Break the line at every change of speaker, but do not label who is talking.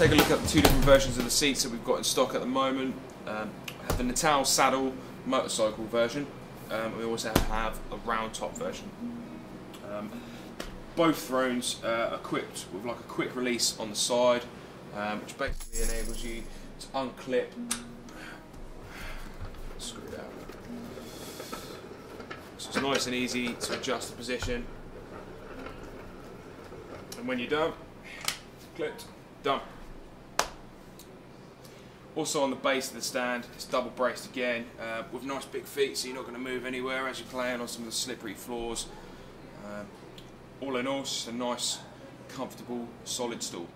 take a look at the two different versions of the seats that we've got in stock at the moment. Um, have the Natal Saddle motorcycle version. Um, we also have a round top version. Um, both thrones uh, equipped with like a quick release on the side, um, which basically enables you to unclip. Screw out. So it's nice and easy to adjust the position. And when you're done, clipped, done. Also on the base of the stand, it's double braced again uh, with nice big feet so you're not going to move anywhere as you're playing on some of the slippery floors. Um, all in all, it's a nice, comfortable, solid stool.